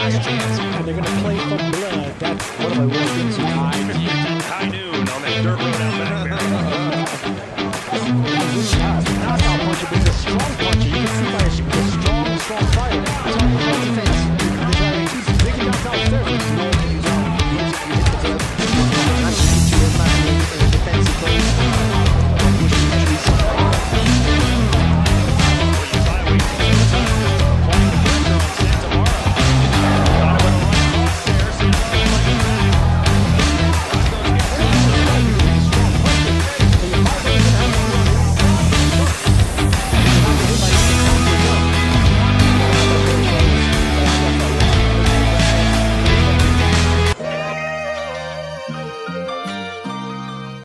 last chance, and they're going to play for blood. That's one of my worst things. High, high noon on that dirt road out a strong puncher. You can see by his strong, strong fire. It's out there.